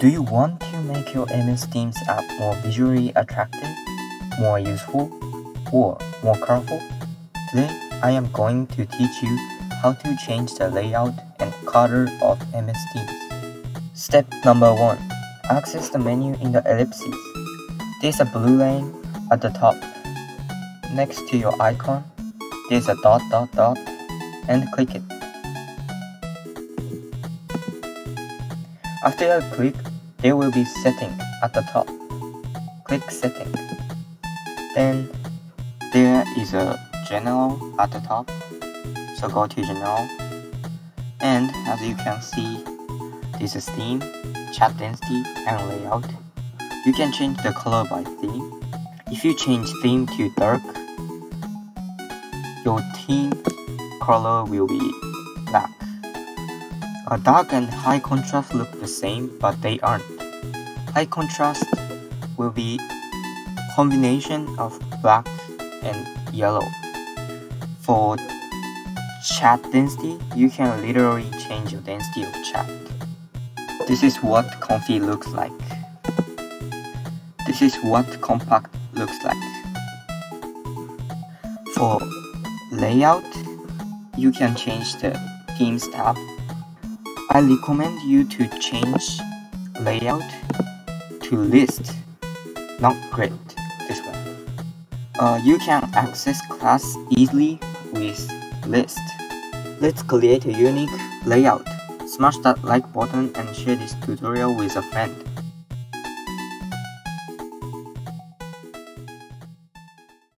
Do you want to make your MS Teams app more visually attractive, more useful, or more colorful? Today, I am going to teach you how to change the layout and color of MS Teams. Step number 1. Access the menu in the ellipses. There's a blue line at the top. Next to your icon, there's a dot dot dot and click it. After you click, there will be setting at the top. Click setting. Then there is a general at the top. So go to general. And as you can see, this is theme, chat density, and layout. You can change the color by theme. If you change theme to dark, your theme color will be. A dark and high contrast look the same, but they aren't. High contrast will be combination of black and yellow. For chat density, you can literally change your density of chat. This is what comfy looks like. This is what compact looks like. For layout, you can change the Teams tab. I recommend you to change layout to list, not grid, this one. Uh, you can access class easily with list. Let's create a unique layout. Smash that like button and share this tutorial with a friend.